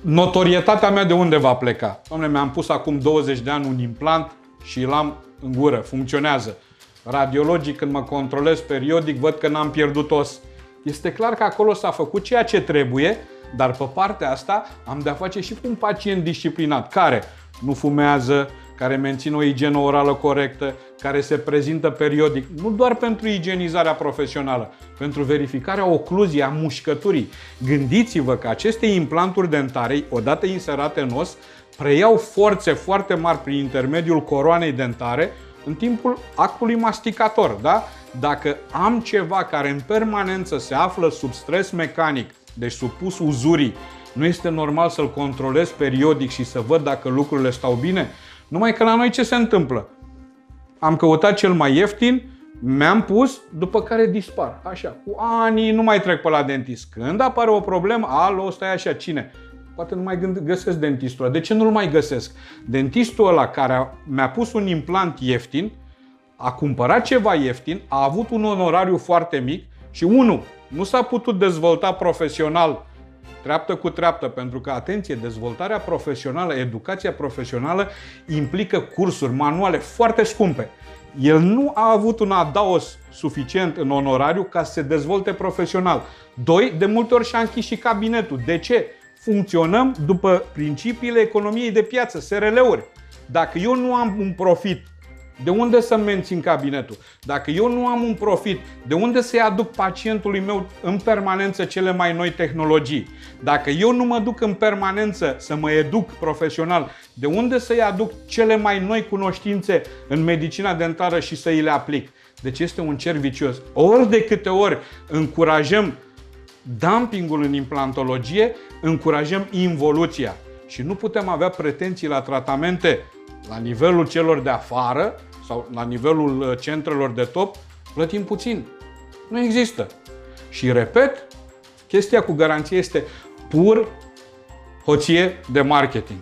Notorietatea mea de unde va pleca? Doamne, mi-am pus acum 20 de ani un implant și l-am în gură, funcționează. Radiologic, când mă controlez periodic, văd că n-am pierdut os. Este clar că acolo s-a făcut ceea ce trebuie, dar pe partea asta am de-a face și cu un pacient disciplinat, care nu fumează, care menține o igienă orală corectă, care se prezintă periodic, nu doar pentru igienizarea profesională, pentru verificarea ocluziei, a mușcăturii. Gândiți-vă că aceste implanturi dentare, odată inserate în os, preiau forțe foarte mari prin intermediul coroanei dentare în timpul actului masticator. Da? Dacă am ceva care în permanență se află sub stres mecanic, deci supus uzurii, nu este normal să-l controlez periodic și să văd dacă lucrurile stau bine? Numai că la noi ce se întâmplă? Am căutat cel mai ieftin, mi-am pus, după care dispar. Așa, cu ani nu mai trec pe la dentist. Când apare o problemă, alo, stai așa, cine? Poate nu mai găsesc dentistul ăla. De ce nu-l mai găsesc? Dentistul ăla care mi-a pus un implant ieftin, a cumpărat ceva ieftin, a avut un onorariu foarte mic și, unu, nu s-a putut dezvolta profesional treaptă cu treaptă, pentru că, atenție, dezvoltarea profesională, educația profesională implică cursuri, manuale foarte scumpe. El nu a avut un adaos suficient în onorariu ca să se dezvolte profesional. Doi, de multe ori și-a închis și cabinetul. De ce? Funcționăm după principiile economiei de piață, SRL-uri. Dacă eu nu am un profit de unde să mențin cabinetul? Dacă eu nu am un profit, de unde să-i aduc pacientului meu în permanență cele mai noi tehnologii? Dacă eu nu mă duc în permanență să mă educ profesional, de unde să-i aduc cele mai noi cunoștințe în medicina dentară și să îi le aplic? Deci este un cer vicios. Ori de câte ori încurajăm dumpingul în implantologie, încurajăm involuția. Și nu putem avea pretenții la tratamente la nivelul celor de afară sau la nivelul uh, centrelor de top, plătim puțin. Nu există. Și repet, chestia cu garanție este pur hoție de marketing.